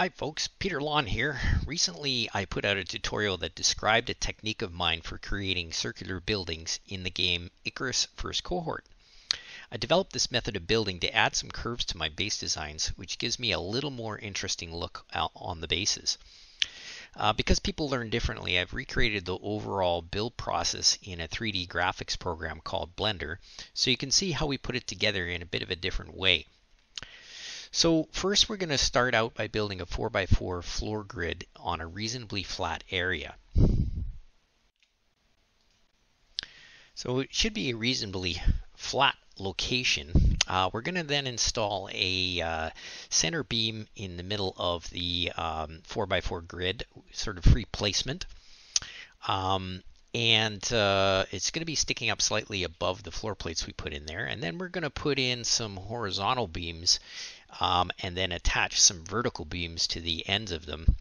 Hi folks, Peter Lawn here. Recently I put out a tutorial that described a technique of mine for creating circular buildings in the game Icarus First Cohort. I developed this method of building to add some curves to my base designs, which gives me a little more interesting look on the bases. Uh, because people learn differently, I've recreated the overall build process in a 3D graphics program called Blender, so you can see how we put it together in a bit of a different way. So first we're going to start out by building a 4x4 floor grid on a reasonably flat area. So it should be a reasonably flat location. Uh, we're going to then install a uh, center beam in the middle of the um, 4x4 grid, sort of free placement. Um, and uh, it's going to be sticking up slightly above the floor plates we put in there. And then we're going to put in some horizontal beams um, and then attach some vertical beams to the ends of them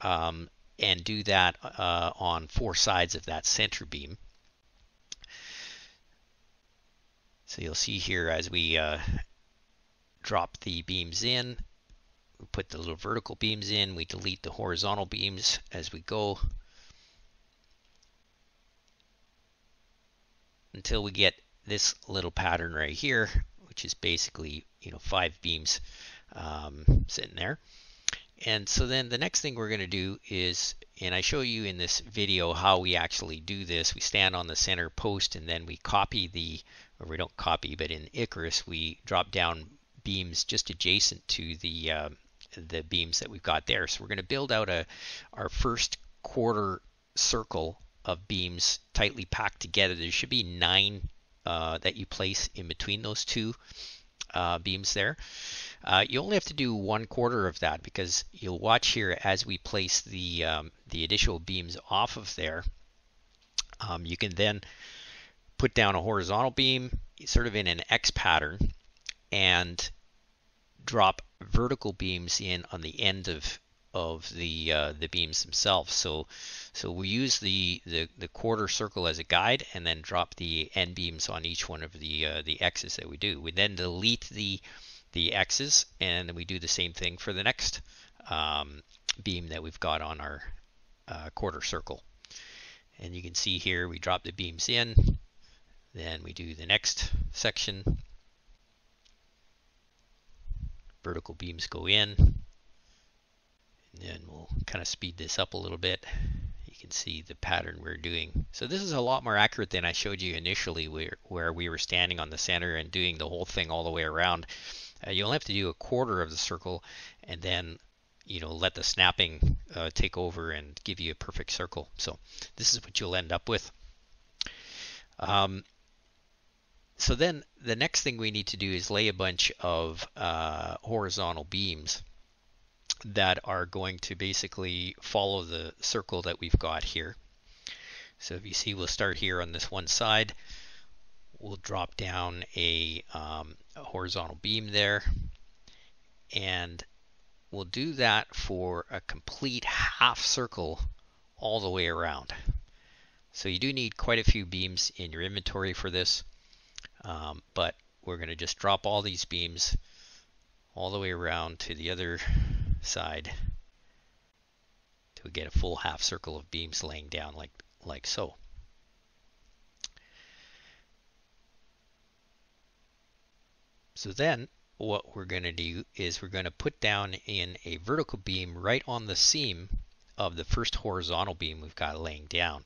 um, and do that uh, on four sides of that center beam. So you'll see here as we uh, drop the beams in, we put the little vertical beams in, we delete the horizontal beams as we go until we get this little pattern right here, which is basically you know five beams um, sitting there. And so then the next thing we're going to do is, and I show you in this video how we actually do this. We stand on the center post and then we copy the, or we don't copy, but in Icarus we drop down beams just adjacent to the uh, the beams that we've got there. So we're going to build out a our first quarter circle of beams tightly packed together. There should be nine uh, that you place in between those two uh, beams there. Uh, you only have to do one quarter of that because you'll watch here as we place the um, the additional beams off of there. Um, you can then put down a horizontal beam sort of in an X pattern and drop vertical beams in on the end of of the uh, the beams themselves. So so we use the, the the quarter circle as a guide, and then drop the end beams on each one of the uh, the x's that we do. We then delete the the x's, and then we do the same thing for the next um, beam that we've got on our uh, quarter circle. And you can see here we drop the beams in, then we do the next section. Vertical beams go in, and then we'll kind of speed this up a little bit. You can see the pattern we're doing. So this is a lot more accurate than I showed you initially where, where we were standing on the center and doing the whole thing all the way around. Uh, you only have to do a quarter of the circle and then you know let the snapping uh, take over and give you a perfect circle. So this is what you'll end up with. Um, so then the next thing we need to do is lay a bunch of uh, horizontal beams that are going to basically follow the circle that we've got here. So if you see, we'll start here on this one side. We'll drop down a, um, a horizontal beam there. And we'll do that for a complete half circle all the way around. So you do need quite a few beams in your inventory for this. Um, but we're going to just drop all these beams all the way around to the other side to get a full half circle of beams laying down like, like so. So then what we're going to do is we're going to put down in a vertical beam right on the seam of the first horizontal beam we've got laying down.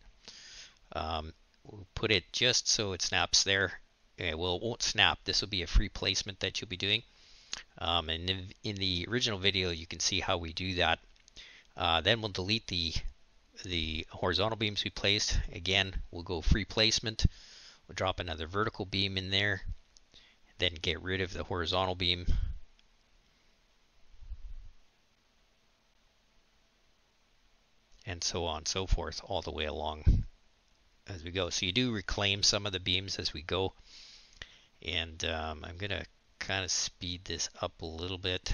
Um, we'll put it just so it snaps there. Well, it won't snap. This will be a free placement that you'll be doing. Um, and in, in, the original video, you can see how we do that. Uh, then we'll delete the the horizontal beams we placed. Again, we'll go free placement. We'll drop another vertical beam in there. Then get rid of the horizontal beam. And so on and so forth all the way along as we go. So you do reclaim some of the beams as we go. And um, I'm going to kind of speed this up a little bit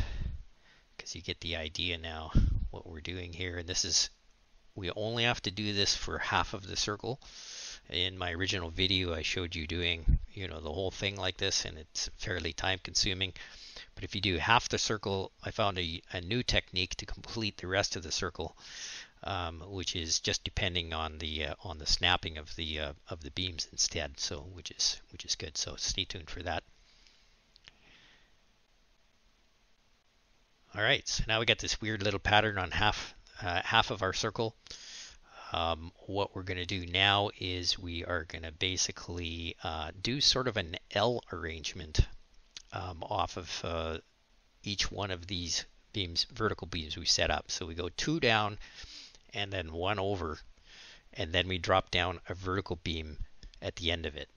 because you get the idea now what we're doing here. And this is, we only have to do this for half of the circle. In my original video, I showed you doing, you know, the whole thing like this, and it's fairly time consuming. But if you do half the circle, I found a, a new technique to complete the rest of the circle, um, which is just depending on the uh, on the snapping of the uh, of the beams instead. So which is which is good. So stay tuned for that. All right, so now we got this weird little pattern on half uh, half of our circle. Um, what we're going to do now is we are going to basically uh, do sort of an L arrangement um, off of uh, each one of these beams, vertical beams we set up. So we go two down and then one over, and then we drop down a vertical beam at the end of it.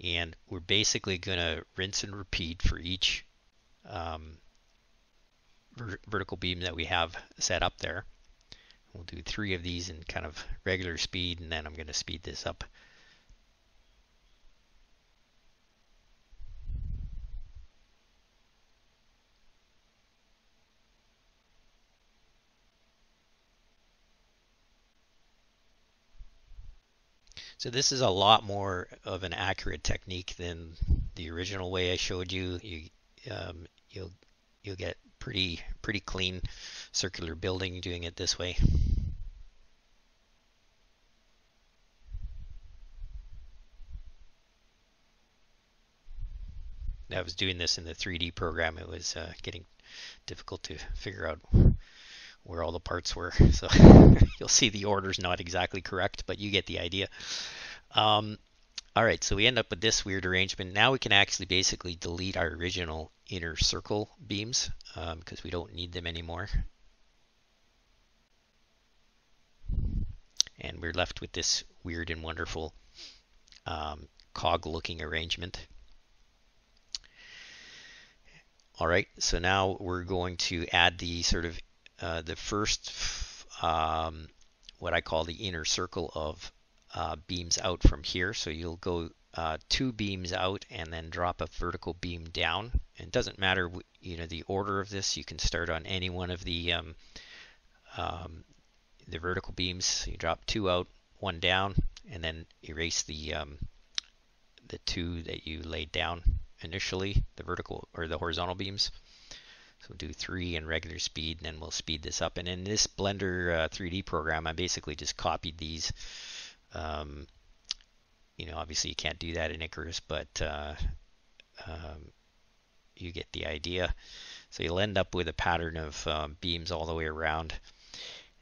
And we're basically going to rinse and repeat for each um, ver vertical beam that we have set up there. We'll do three of these in kind of regular speed, and then I'm going to speed this up. So this is a lot more of an accurate technique than the original way I showed you. You um, you'll you'll get pretty pretty clean circular building doing it this way. I was doing this in the 3D program. It was uh, getting difficult to figure out where all the parts were. So you'll see the order's not exactly correct, but you get the idea. Um, all right, so we end up with this weird arrangement. Now we can actually basically delete our original inner circle beams because um, we don't need them anymore. And we're left with this weird and wonderful um, cog looking arrangement. All right, so now we're going to add the sort of uh, the first, um, what I call the inner circle of uh, beams out from here. So you'll go uh, two beams out and then drop a vertical beam down. And it doesn't matter, you know, the order of this. You can start on any one of the um, um, the vertical beams. You drop two out, one down, and then erase the um, the two that you laid down initially, the vertical or the horizontal beams. So do three in regular speed, and then we'll speed this up. And in this Blender uh, 3D program, I basically just copied these um, you know, obviously you can't do that in Icarus, but uh, um, you get the idea. So you'll end up with a pattern of um, beams all the way around.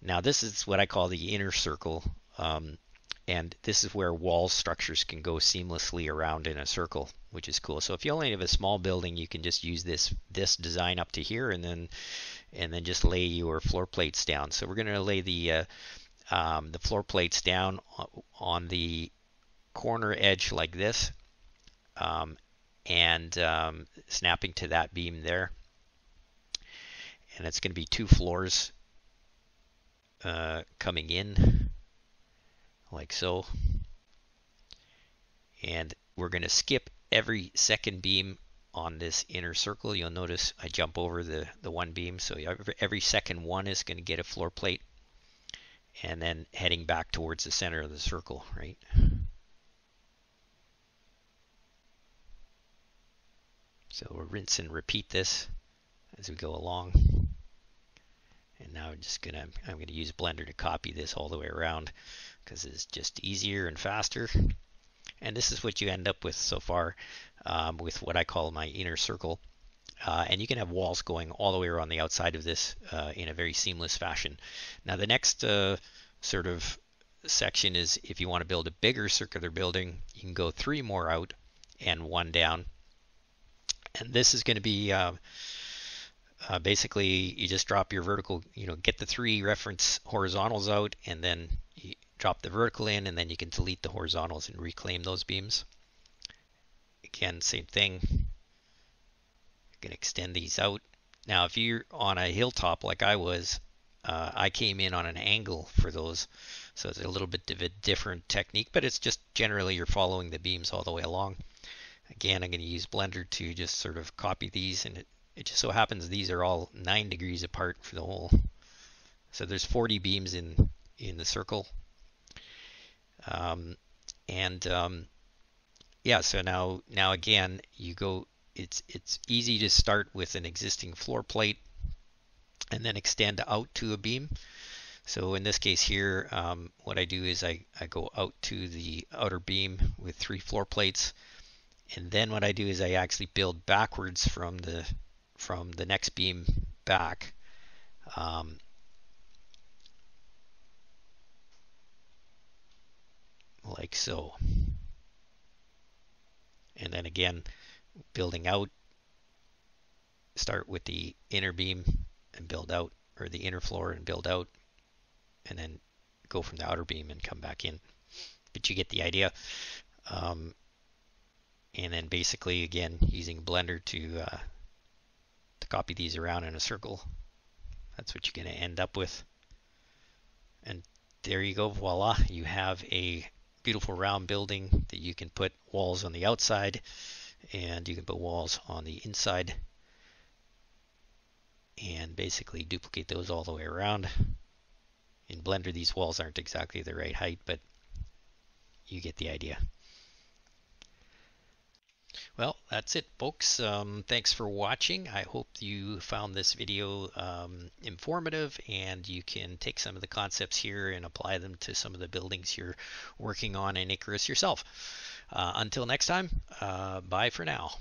Now this is what I call the inner circle, um, and this is where wall structures can go seamlessly around in a circle, which is cool. So if you only have a small building, you can just use this this design up to here, and then and then just lay your floor plates down. So we're going to lay the uh, um, the floor plates down on the corner edge like this um, and um, snapping to that beam there. And it's going to be two floors uh, coming in like so. And we're going to skip every second beam on this inner circle. You'll notice I jump over the, the one beam. So every second one is going to get a floor plate and then heading back towards the center of the circle, right? So we'll rinse and repeat this as we go along. And now I'm just gonna I'm gonna use Blender to copy this all the way around because it's just easier and faster. And this is what you end up with so far um, with what I call my inner circle. Uh, and you can have walls going all the way around the outside of this uh, in a very seamless fashion. Now the next uh, sort of section is if you want to build a bigger circular building, you can go three more out and one down. And this is going to be uh, uh, basically you just drop your vertical, you know, get the three reference horizontals out and then you drop the vertical in and then you can delete the horizontals and reclaim those beams. Again, same thing can extend these out. Now, if you're on a hilltop like I was, uh, I came in on an angle for those, so it's a little bit of a different technique, but it's just generally you're following the beams all the way along. Again, I'm going to use Blender to just sort of copy these, and it, it just so happens these are all 9 degrees apart for the whole. So there's 40 beams in, in the circle. Um, and um, yeah, so now now again, you go it's it's easy to start with an existing floor plate and then extend out to a beam. So in this case here, um, what I do is I, I go out to the outer beam with three floor plates. And then what I do is I actually build backwards from the from the next beam back. Um, like so. And then again, building out, start with the inner beam and build out, or the inner floor and build out, and then go from the outer beam and come back in. But you get the idea. Um, and then basically, again, using blender to uh, to copy these around in a circle. That's what you're going to end up with. And there you go, voila, you have a beautiful round building that you can put walls on the outside and you can put walls on the inside and basically duplicate those all the way around. In Blender, these walls aren't exactly the right height, but you get the idea. Well, that's it, folks. Um, thanks for watching. I hope you found this video um, informative and you can take some of the concepts here and apply them to some of the buildings you're working on in Icarus yourself. Uh, until next time, uh, bye for now.